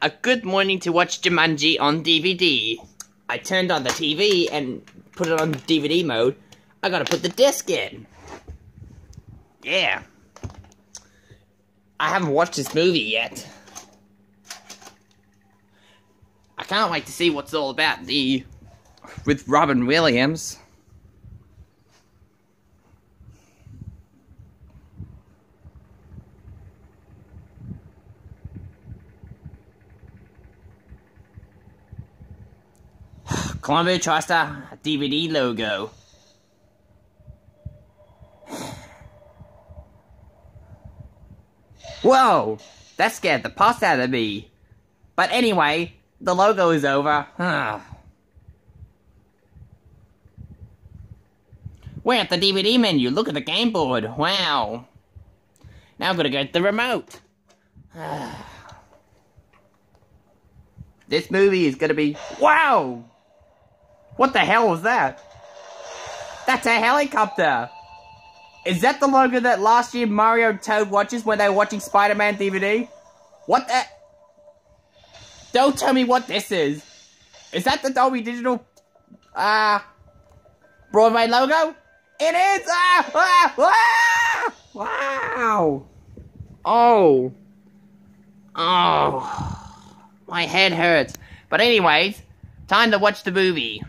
a good morning to watch Jumanji on DVD. I turned on the TV and put it on DVD mode. I gotta put the disc in. Yeah. I haven't watched this movie yet. I can't wait to see what's all about the with Robin Williams. Columbia TriStar DVD logo. Whoa! That scared the pus out of me. But anyway, the logo is over. We're at the DVD menu. Look at the game board. Wow. Now I'm gonna go to the remote. this movie is gonna be... Wow! What the hell was that? That's a helicopter! Is that the logo that last year Mario Toad watches when they were watching Spider-Man DVD? What the... Don't tell me what this is. Is that the Dolby Digital, uh, Broadway logo? It is! Ah! Ah! Ah! Wow! Oh. Oh. My head hurts. But anyways, time to watch the movie.